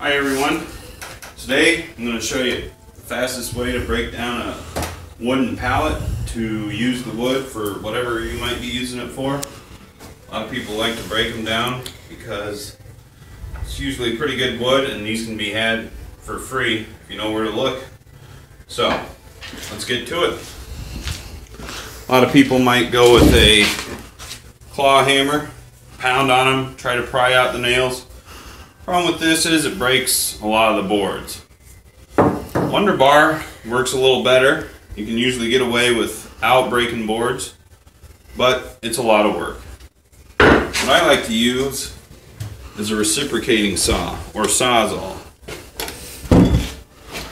Hi everyone. Today I'm going to show you the fastest way to break down a wooden pallet to use the wood for whatever you might be using it for. A lot of people like to break them down because it's usually pretty good wood and these can be had for free if you know where to look. So let's get to it. A lot of people might go with a claw hammer, pound on them, try to pry out the nails. Problem with this is it breaks a lot of the boards. Wonder bar works a little better. You can usually get away without breaking boards, but it's a lot of work. What I like to use is a reciprocating saw or sawzall.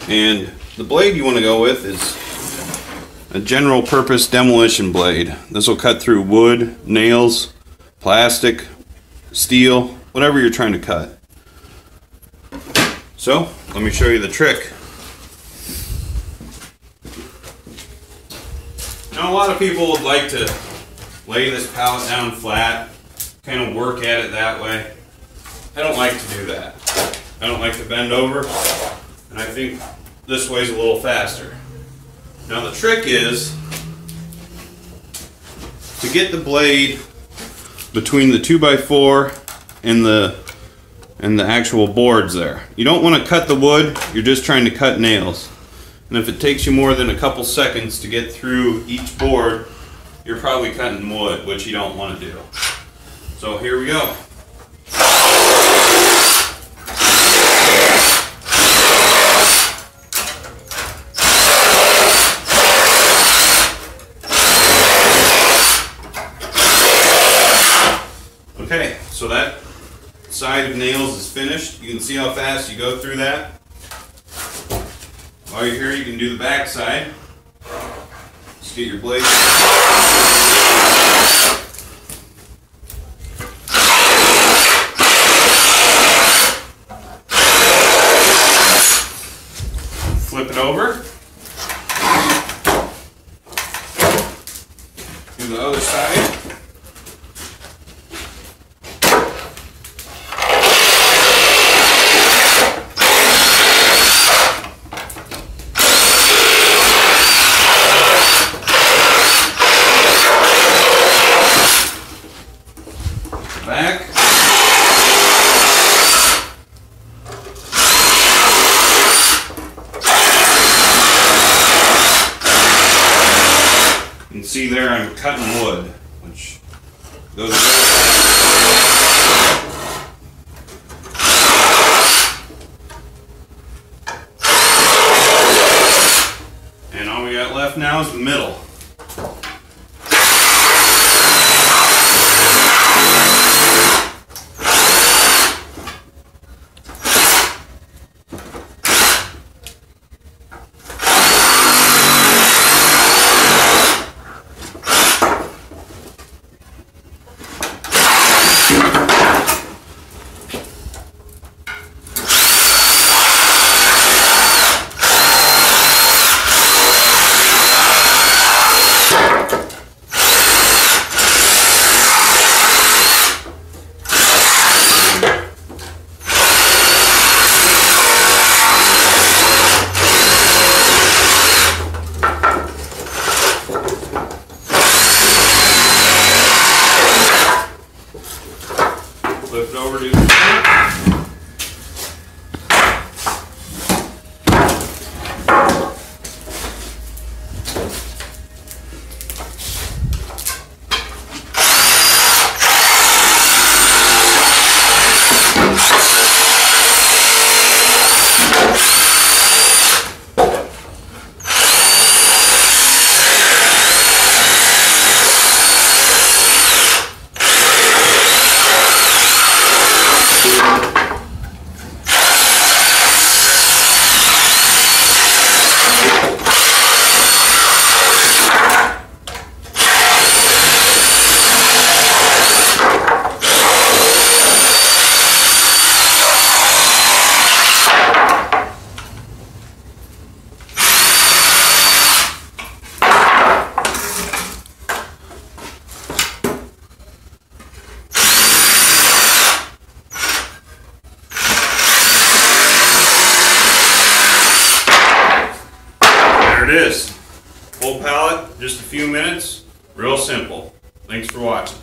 And the blade you want to go with is a general purpose demolition blade. This will cut through wood, nails, plastic, steel, whatever you're trying to cut. So, let me show you the trick. Now a lot of people would like to lay this pallet down flat, kind of work at it that way. I don't like to do that. I don't like to bend over, and I think this way's a little faster. Now the trick is to get the blade between the 2x4 and the and the actual boards there. You don't want to cut the wood, you're just trying to cut nails. And if it takes you more than a couple seconds to get through each board, you're probably cutting wood, which you don't want to do. So here we go. Okay, so that side of nails is finished. You can see how fast you go through that. While you're here, you can do the back side. Just get your blade. Flip it over. Do the other side. back. You can see there I'm cutting wood, which goes And all we got left now is the middle. Flip it over to the it is. Full pallet, just a few minutes. Real simple. Thanks for watching.